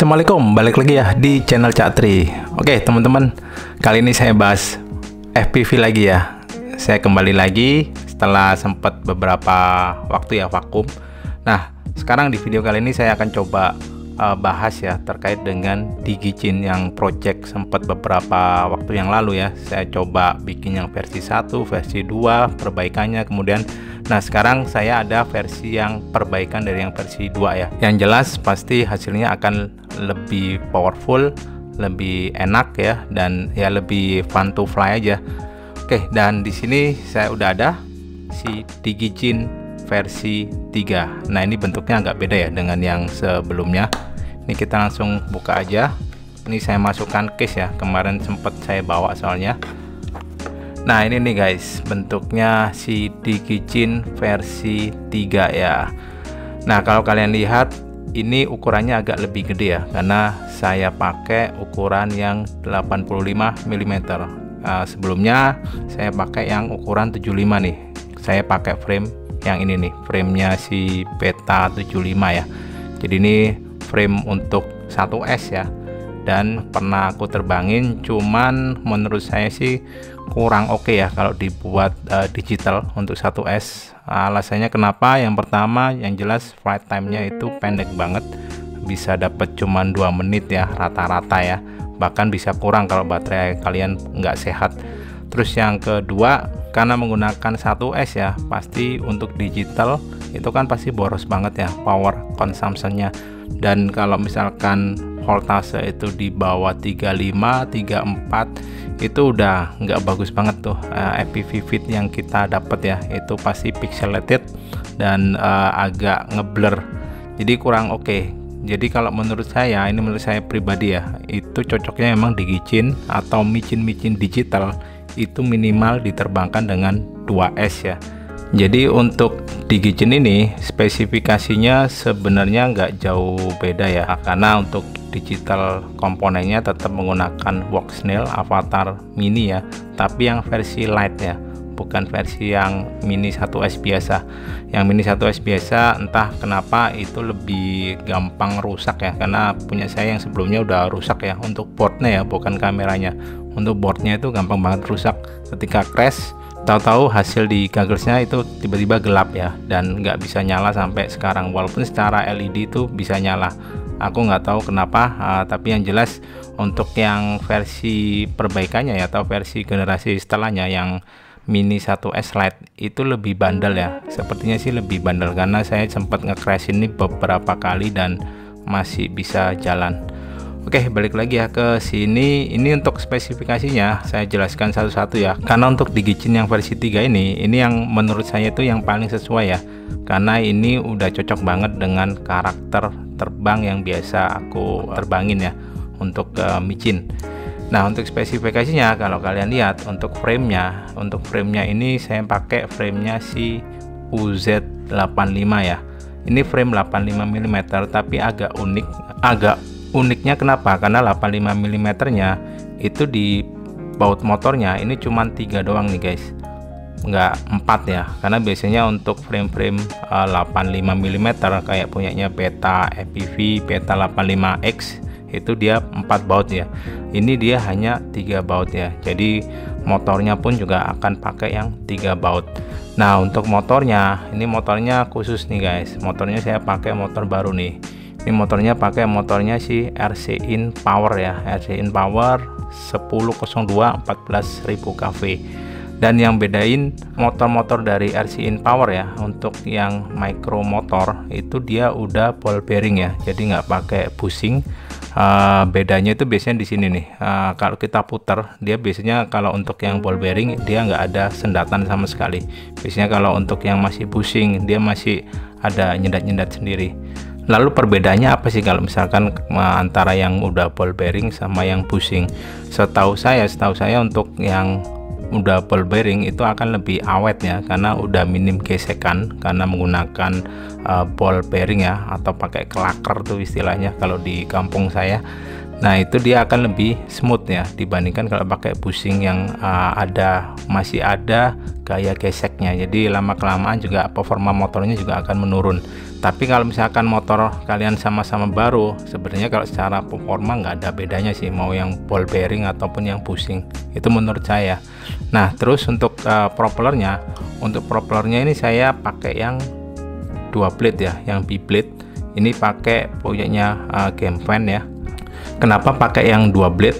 Assalamualaikum. Balik lagi ya di channel Cak Tri. Oke, teman-teman. Kali ini saya bahas FPV lagi ya. Saya kembali lagi setelah sempat beberapa waktu ya vakum. Nah, sekarang di video kali ini saya akan coba uh, bahas ya terkait dengan DigiChin yang project sempat beberapa waktu yang lalu ya. Saya coba bikin yang versi 1, versi 2, perbaikannya kemudian Nah sekarang saya ada versi yang perbaikan dari yang versi 2 ya. Yang jelas pasti hasilnya akan lebih powerful Lebih enak ya Dan ya lebih fun to fly aja. Oke dan di sini saya udah ada si DigiChin versi 3 Nah ini bentuknya agak beda ya dengan yang sebelumnya. Ini kita langsung buka aja. Ini saya masukkan case ya. Kemarin sempat saya bawa soalnya Nah ini nih guys. Bentuknya si Digichin versi 3 ya. Nah kalau kalian lihat ini ukurannya agak lebih gede ya karena saya pakai ukuran yang 85 mm uh, sebelumnya saya pakai yang ukuran 75 nih. Saya pakai frame yang ini nih framenya si Beta 75 ya. Jadi ini frame untuk 1S ya dan pernah aku terbangin cuman menurut saya sih kurang oke okay ya kalau dibuat uh, digital untuk 1S alasannya kenapa? Yang pertama yang jelas flight time-nya itu pendek banget. Bisa dapat cuman 2 menit ya rata-rata ya. Bahkan bisa kurang kalau baterai kalian nggak sehat. Terus yang kedua karena menggunakan 1S ya pasti untuk digital itu kan pasti boros banget ya power consumptionnya. Dan kalau misalkan voltase itu di bawah 35 34 itu udah nggak bagus banget tuh uh, eh, FPV feed yang kita dapat ya itu pasti pixelated dan uh, agak ngeblur jadi kurang oke okay. jadi kalau menurut saya ini menurut saya pribadi ya itu cocoknya memang digicin atau micin-micin digital itu minimal diterbangkan dengan 2S ya jadi untuk Digicin ini spesifikasinya sebenarnya nggak jauh beda ya karena untuk digital komponennya tetap menggunakan Voxnail Avatar Mini ya tapi yang versi light ya bukan versi yang mini 1S biasa. Yang mini 1S biasa entah kenapa itu lebih gampang rusak ya karena punya saya yang sebelumnya udah rusak ya untuk boardnya ya bukan kameranya. Untuk boardnya itu gampang banget rusak. Ketika crash tahu-tahu hasil di gogglesnya itu tiba-tiba gelap ya dan nggak bisa nyala sampai sekarang. Walaupun secara LED itu bisa nyala aku nggak tahu kenapa uh, tapi yang jelas untuk yang versi perbaikannya ya atau versi generasi setelahnya yang mini 1S Lite itu lebih bandel ya. Sepertinya sih lebih bandel karena saya sempat nge-crash ini beberapa kali dan masih bisa jalan Oke balik lagi ya ke sini. Ini untuk spesifikasinya saya jelaskan satu-satu ya. Karena untuk digicin yang versi 3 ini ini yang menurut saya itu yang paling sesuai ya. Karena ini udah cocok banget dengan karakter terbang yang biasa aku terbangin ya untuk uh, micin. Nah untuk spesifikasinya kalau kalian lihat untuk framenya untuk framenya ini saya pakai framenya si UZ85 ya. Ini frame 85 mm tapi agak unik agak uniknya kenapa? Karena 85 mm nya itu di baut motornya ini cuma tiga doang nih guys. Nggak empat ya. Karena biasanya untuk frame-frame uh, 85 mm kayak punyanya Beta FPV Beta 85X itu dia empat baut ya. Ini dia hanya tiga baut ya. Jadi motornya pun juga akan pakai yang tiga baut. Nah untuk motornya ini motornya khusus nih guys. Motornya saya pakai motor baru nih ini motornya pakai motornya si RC In Power ya. RC In Power 1002 14000 kV dan yang bedain motor-motor dari RC In Power ya untuk yang micro motor itu dia udah ball bearing ya. Jadi nggak pakai bushing uh, bedanya itu biasanya di sini nih. Uh, kalau kita putar dia biasanya kalau untuk yang ball bearing dia nggak ada sendatan sama sekali. Biasanya kalau untuk yang masih bushing dia masih ada nyedat-nyedat sendiri Lalu perbedaannya apa sih kalau misalkan antara yang udah ball bearing sama yang bushing? Setahu saya, setahu saya untuk yang udah ball bearing itu akan lebih awet ya karena udah minim gesekan karena menggunakan uh, ball bearing ya atau pakai klaker tuh istilahnya kalau di kampung saya. Nah itu dia akan lebih smooth ya dibandingkan kalau pakai bushing yang uh, ada masih ada gaya geseknya. Jadi lama kelamaan juga performa motornya juga akan menurun. Tapi kalau misalkan motor kalian sama-sama baru, sebenarnya kalau secara performa nggak ada bedanya sih mau yang ball bearing ataupun yang bushing. Itu menurut saya. Nah terus untuk uh, propellernya, untuk propellernya ini saya pakai yang dua blade ya, yang B blade. Ini pakai punyanya uh, game fan ya Kenapa pakai yang dua blade?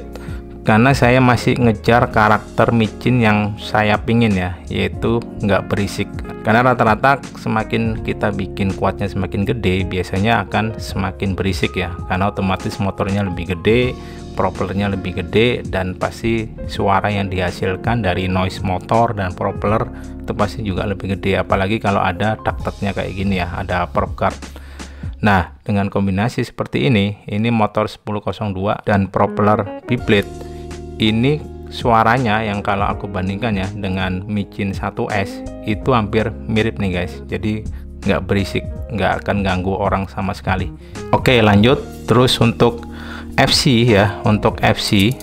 Karena saya masih ngejar karakter micin yang saya pingin ya, yaitu nggak berisik. Karena rata-rata semakin kita bikin kuatnya semakin gede, biasanya akan semakin berisik ya. Karena otomatis motornya lebih gede, propellernya lebih gede, dan pasti suara yang dihasilkan dari noise motor dan propeller itu pasti juga lebih gede. Apalagi kalau ada ductednya kayak gini ya, ada probe guard Nah, dengan kombinasi seperti ini, ini motor 1002 dan propeller biblet, ini suaranya yang kalau aku bandingkan ya dengan Micin 1S itu hampir mirip nih guys. Jadi nggak berisik, nggak akan ganggu orang sama sekali. Oke, lanjut. Terus untuk FC ya, untuk FC,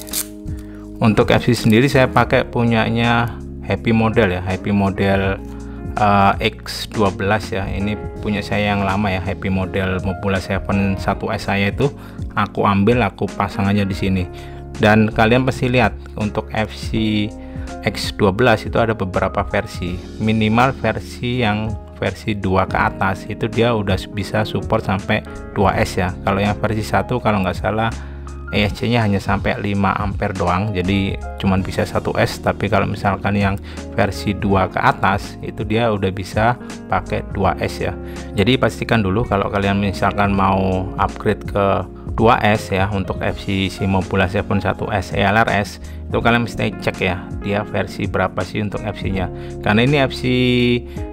untuk FC sendiri saya pakai punyanya Happy Model ya, Happy Model uh, X12 ya. Ini punya saya yang lama ya happy model Mobula 7 1S saya itu. Aku ambil aku pasang aja di sini. Dan kalian pasti lihat untuk FC X12 itu ada beberapa versi. Minimal versi yang versi 2 ke atas itu dia udah bisa support sampai 2S ya. Kalau yang versi 1 kalau nggak salah ESC nya hanya sampai 5 ampere doang jadi cuman bisa 1S tapi kalau misalkan yang versi 2 ke atas itu dia udah bisa pakai 2S ya. Jadi pastikan dulu kalau kalian misalkan mau upgrade ke 2S ya untuk FC Simobula 7 1S ELRS itu kalian mesti cek ya dia versi berapa sih untuk FC nya karena ini FC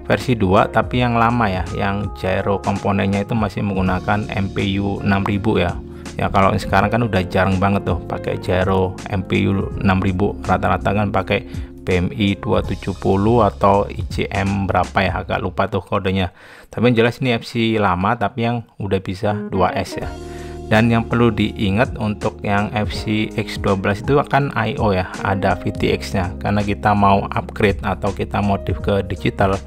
versi 2 tapi yang lama ya yang gyro komponennya itu masih menggunakan MPU 6000 ya ya kalau sekarang kan udah jarang banget tuh pakai gyro MPU 6000 rata-rata kan pakai PMI 270 atau ICM berapa ya agak lupa tuh kodenya. Tapi yang jelas ini FC lama tapi yang udah bisa 2S ya. Dan yang perlu diingat untuk yang FC X12 itu akan IO ya ada VTX nya karena kita mau upgrade atau kita modif ke digital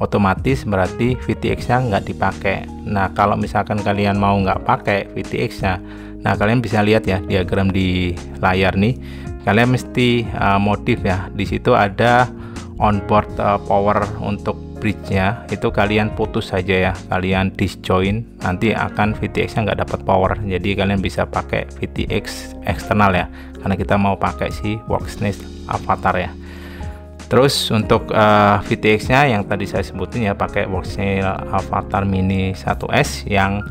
otomatis berarti VTX nya nggak dipakai. Nah kalau misalkan kalian mau nggak pakai VTX nya nah kalian bisa lihat ya diagram di layar nih. Kalian mesti uh, modif ya. Di situ ada onboard uh, power untuk bridge nya itu kalian putus saja ya. Kalian disjoin nanti akan VTX nya nggak dapat power. Jadi kalian bisa pakai VTX eksternal ya. Karena kita mau pakai si Workspace avatar ya Terus untuk uh, eh, VTX-nya yang tadi saya sebutin ya pakai Voxel Avatar Mini 1S yang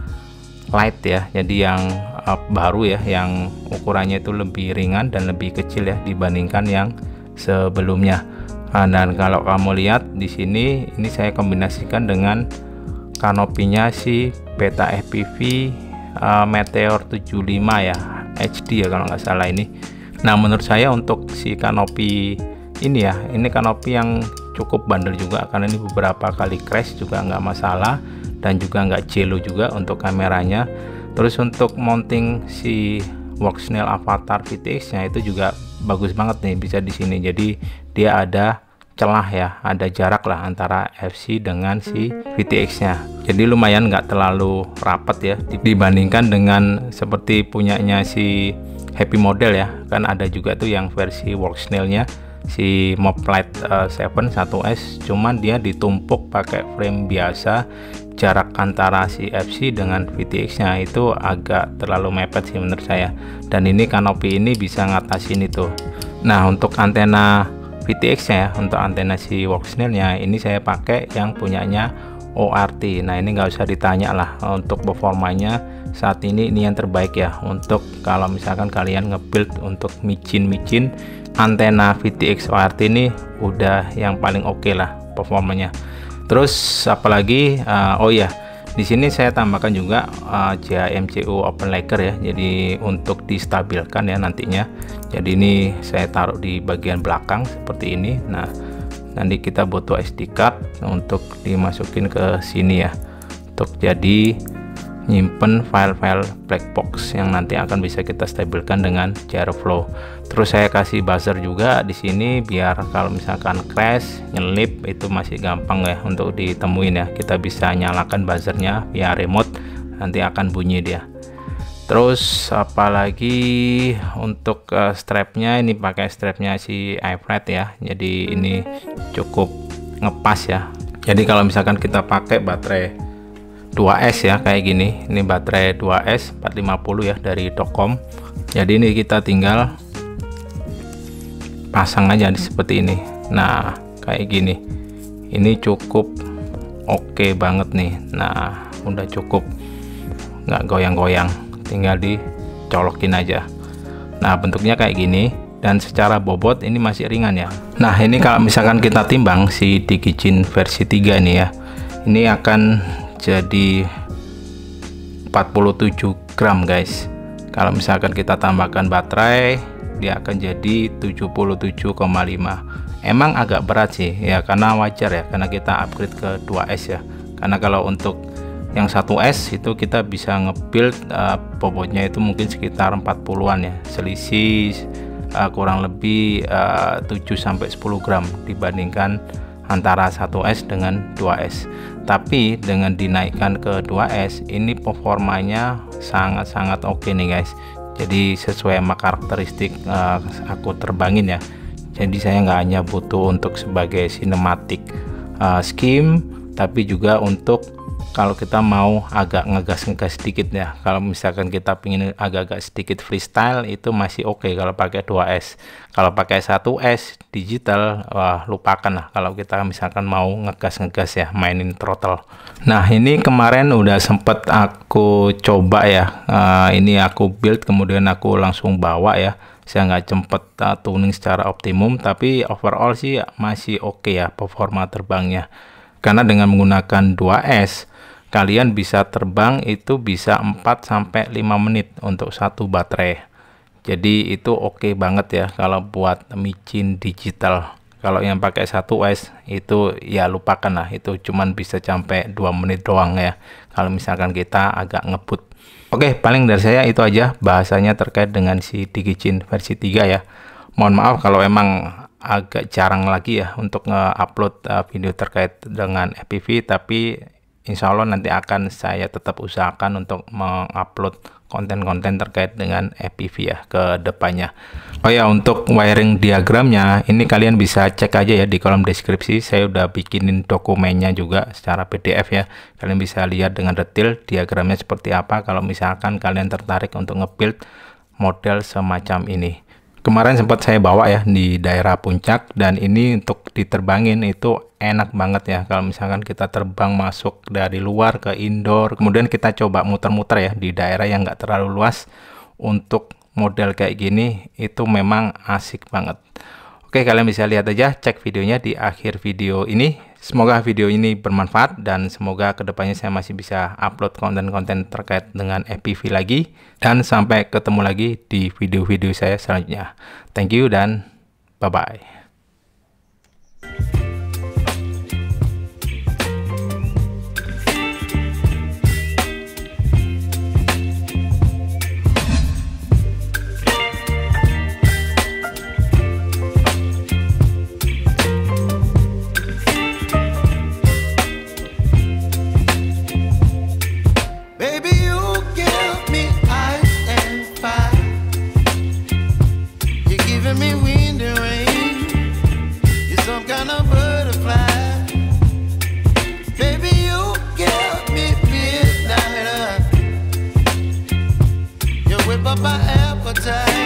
light ya. Jadi yang uh, baru ya yang ukurannya itu lebih ringan dan lebih kecil ya dibandingkan yang sebelumnya. Nah, dan kalau kamu lihat di sini ini saya kombinasikan dengan kanopinya si Beta FPV uh, Meteor 75 ya HD ya kalau nggak salah ini. Nah, menurut saya untuk si kanopi ini ya ini kanopi yang cukup bandel juga karena ini beberapa kali crash juga nggak masalah dan juga nggak jelo juga untuk kameranya. Terus untuk mounting si Voxnail Avatar VTX nya itu juga bagus banget nih bisa di sini. Jadi dia ada celah ya ada jarak lah antara FC dengan si VTX nya jadi lumayan nggak terlalu rapat ya dibandingkan dengan seperti punyanya si Happy Model ya. Kan ada juga tuh yang versi Worksnail nya si Moblite uh, 7 1S cuman dia ditumpuk pakai frame biasa jarak antara si FC dengan VTX nya itu agak terlalu mepet sih menurut saya. Dan ini kanopi ini bisa ngatasin itu. Nah untuk antena VTX nya ya, untuk antena si Worksnail nya ini saya pakai yang punyanya ORT nah ini nggak usah ditanya lah untuk performanya saat ini ini yang terbaik ya. Untuk kalau misalkan kalian ngebuild untuk micin-micin antena VTX ORT ini udah yang paling oke okay lah performanya. Terus apalagi uh, oh ya di sini saya tambahkan juga uh, JMCU open layer ya. Jadi untuk distabilkan ya nantinya. Jadi ini saya taruh di bagian belakang seperti ini. Nah nanti kita butuh SD card untuk dimasukin ke sini ya. Untuk jadi nyimpen file-file black box yang nanti akan bisa kita stabilkan dengan Flow. Terus saya kasih buzzer juga di sini biar kalau misalkan crash, nyelip itu masih gampang ya untuk ditemuin ya. Kita bisa nyalakan buzzernya via remote, nanti akan bunyi dia. Terus apalagi untuk uh, strapnya ini pakai strapnya si iFlat ya. Jadi ini cukup ngepas ya. Jadi kalau misalkan kita pakai baterai 2S ya kayak gini. Ini baterai 2S 450 ya dari Tokom jadi ini kita tinggal pasang aja seperti ini. Nah kayak gini. Ini cukup oke okay banget nih. Nah udah cukup. Nggak goyang-goyang. Tinggal dicolokin aja. Nah bentuknya kayak gini. Dan secara bobot ini masih ringan ya. Nah ini kalau misalkan kita timbang si Digijin versi 3 ini ya ini akan jadi 47 gram guys. Kalau misalkan kita tambahkan baterai dia akan jadi 77,5 emang agak berat sih ya karena wajar ya karena kita upgrade ke 2S ya. Karena kalau untuk yang 1S itu kita bisa nge-build uh, bobotnya itu mungkin sekitar 40-an ya. Selisih uh, kurang lebih uh, 7 sampai 10 gram dibandingkan antara 1S dengan 2S tapi dengan dinaikkan ke 2S ini performanya sangat-sangat oke nih guys. Jadi sesuai sama karakteristik uh, aku terbangin ya. Jadi saya nggak hanya butuh untuk sebagai sinematik uh, scheme tapi juga untuk kalau kita mau agak ngegas-ngegas sedikit ya. Kalau misalkan kita ingin agak-agak sedikit freestyle itu masih oke okay kalau pakai 2S kalau pakai 1S digital wah lupakan lah kalau kita misalkan mau ngegas-ngegas ya mainin throttle. Nah ini kemarin udah sempet aku coba ya. Uh, ini aku build kemudian aku langsung bawa ya. Saya nggak cepet uh, tuning secara optimum tapi overall sih masih oke okay ya performa terbangnya. Karena dengan menggunakan 2S kalian bisa terbang itu bisa 4 sampai 5 menit untuk satu baterai. Jadi itu oke okay banget ya kalau buat micin digital. Kalau yang pakai 1S itu ya lupakan lah itu cuman bisa sampai 2 menit doang ya. Kalau misalkan kita agak ngebut. Oke, okay, paling dari saya itu aja bahasanya terkait dengan si Digicin versi 3 ya. Mohon maaf kalau emang agak jarang lagi ya untuk nge-upload uh, video terkait dengan FPV tapi insya Allah nanti akan saya tetap usahakan untuk mengupload konten-konten terkait dengan FPV ya ke depannya. Oh ya untuk wiring diagramnya ini kalian bisa cek aja ya di kolom deskripsi. Saya udah bikinin dokumennya juga secara PDF ya. Kalian bisa lihat dengan detail diagramnya seperti apa. Kalau misalkan kalian tertarik untuk nge-build model semacam ini. Kemarin sempat saya bawa ya di daerah puncak dan ini untuk diterbangin itu enak banget ya kalau misalkan kita terbang masuk dari luar ke indoor kemudian kita coba muter-muter ya di daerah yang enggak terlalu luas untuk model kayak gini itu memang asik banget Oke kalian bisa lihat aja cek videonya di akhir video ini Semoga video ini bermanfaat dan semoga ke depannya saya masih bisa upload konten-konten terkait dengan FPV lagi. Dan sampai ketemu lagi di video-video saya selanjutnya. Thank you dan bye-bye. time.